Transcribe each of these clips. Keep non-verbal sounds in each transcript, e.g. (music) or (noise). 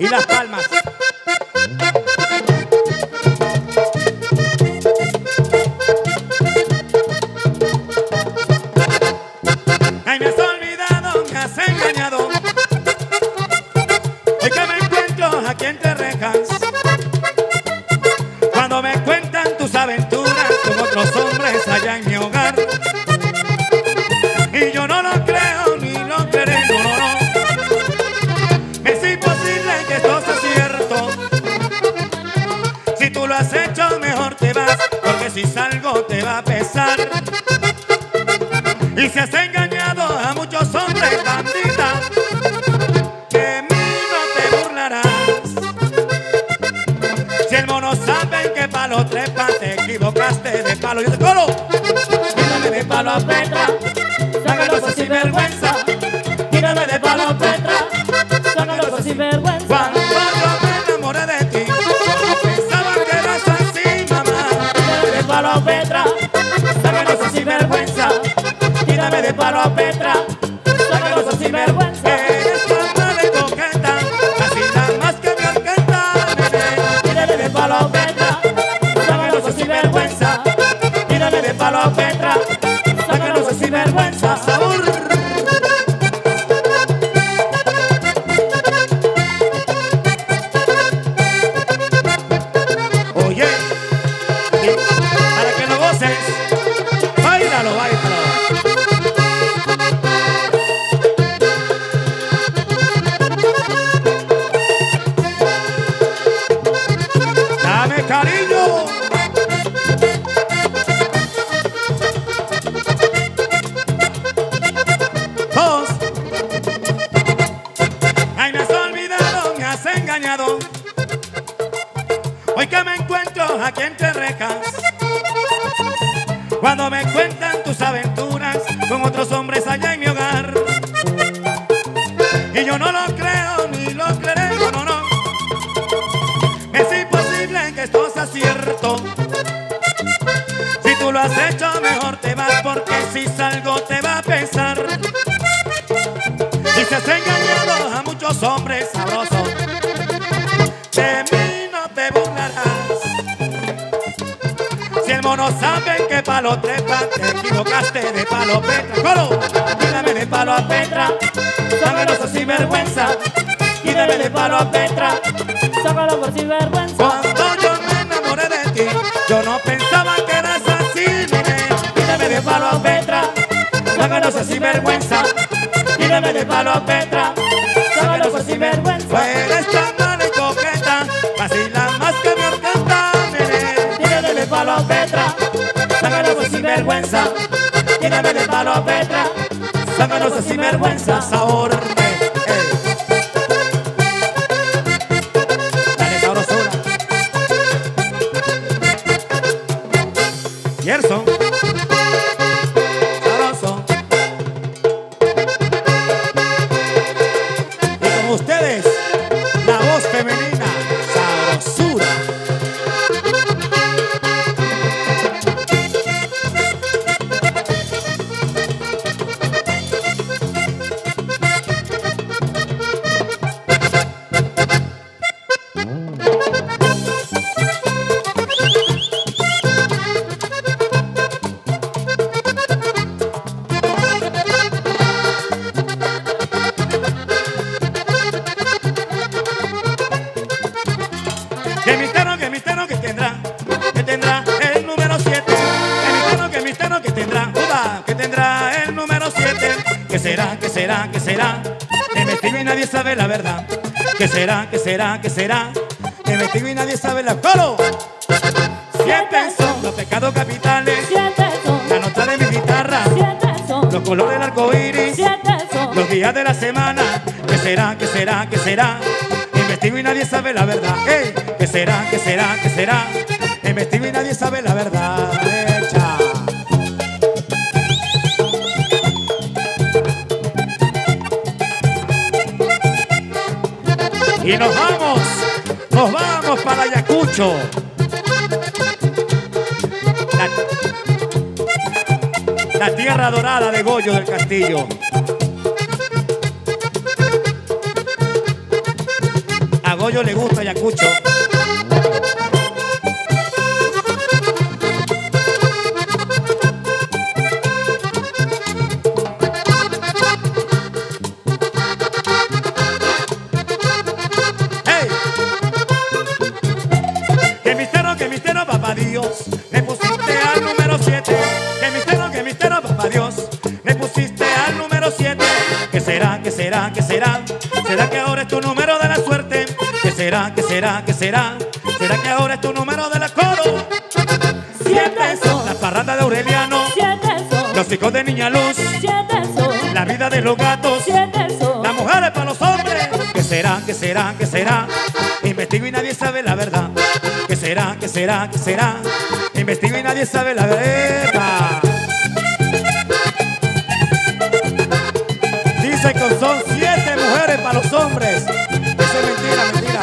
y Las Palmas. Lo has hecho, mejor te vas, porque si salgo te va a pesar. Y si has engañado a muchos hombres, bandita, de mí no te burlarás. Si el mono sabe que palo trepa, te equivocaste de palo. Yo te colo. De palo a aquí en Terrejas. Cuando me cuentan tus aventuras con otros hombres allá en mi hogar. Y yo no lo creo ni lo creeré, no, no. Es imposible que esto sea cierto. Si tú lo has hecho, mejor te vas porque si salgo te va a pesar. Y si has engañado a muchos hombres Si el mono sabe que palo trepa, te equivocaste de palo petra. ¡Colo! Tírame de palo a Petra, sácalo por sinvergüenza. Tírame de palo a Petra, sácalo por sinvergüenza. Cuando yo me enamoré de ti, yo no pensaba que eras así, nene. Tírame de palo a Petra, sácalo por sinvergüenza. Tírame de palo a Petra, sinvergüenza. Tírame de palo a Petra, sácalo por sinvergüenza. Sabor. Dale sabrosura. Gerson. 7. Que será, que será, que será, me escribe y nadie sabe la verdad. Que será, que será, que será, me escribe y nadie sabe la colo. Siete son los pecados capitales, Siete son, la nota de mi guitarra, siete son, los colores del arco iris. siete son. Los días de la semana, ¿qué será, qué será, qué será? Investigo y nadie sabe la verdad. ¿Qué será, qué será, qué será? Investigo y nadie sabe la verdad. Y nos vamos, nos vamos para Ayacucho. La, tierra dorada de Goyo del Castillo. A Goyo le gusta Ayacucho. Papá Dios, me pusiste al número 7. Que misterio, que misterio, papá Dios, me pusiste al número 7. ¿Qué será, qué será, qué será? ¿Será que ahora es tu número de la suerte? ¿Qué será, qué será, qué será? ¿Será que ahora es tu número de la coro? Siete son, La parranda de Aureliano, siete son, los hijos de Niña Luz, siete son, la vida de los gatos, siete son. las mujeres para los hombres. ¿Qué será, qué será, qué será? Investigo y nadie sabe la verdad. ¿Qué será, qué será, qué será? Investigo y nadie sabe la verdad. Dice que son siete mujeres para los hombres. Eso es mentira, mentira.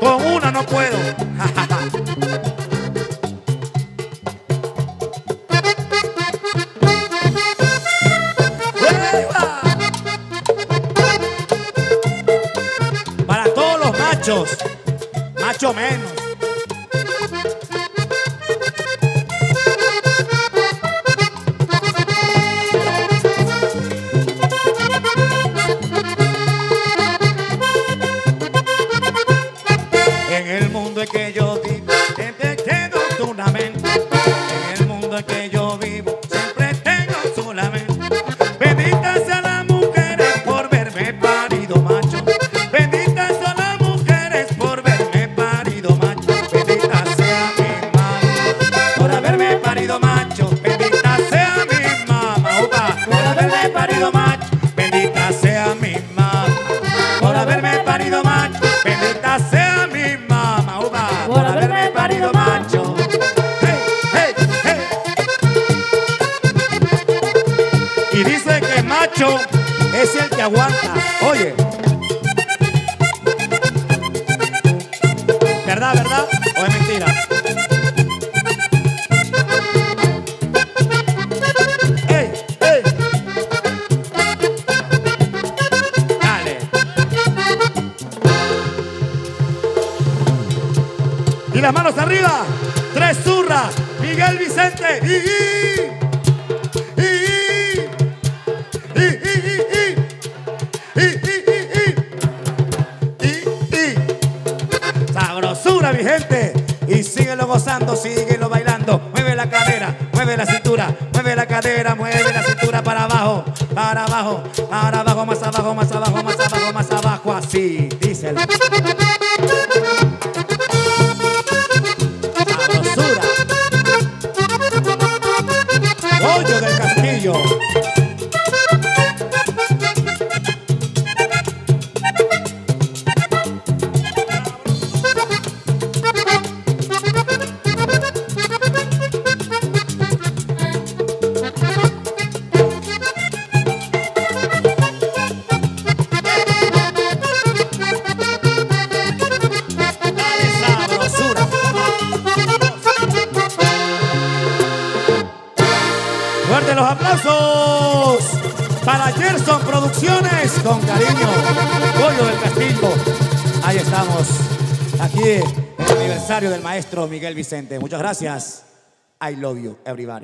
Con una no puedo. (laughs) Para todos los machos, mucho menos. Parido macho. Bendita sea mi mamá por haberme parido macho. Bendita sea mi mamá, upa, por haberme parido macho. Hey, hey, hey. Y dice que macho es el que aguanta. Oye. ¿Verdad, verdad? ¿O es mentira? Venga, manos arriba. Tres zurras. Miguel Vicente. Y, Sabrosura, mi gente. Y síguelo gozando, síguelo bailando. Mueve la cadera, mueve la cintura, mueve la cadera, mueve la cintura para abajo, para abajo, para abajo, más abajo, más abajo, más abajo, más abajo. Así, díselo. Los aplausos para Gerson Producciones con cariño. Pollo del Castillo. Ahí estamos. Aquí el aniversario del maestro Miguel Vicente. Muchas gracias. I love you, everybody.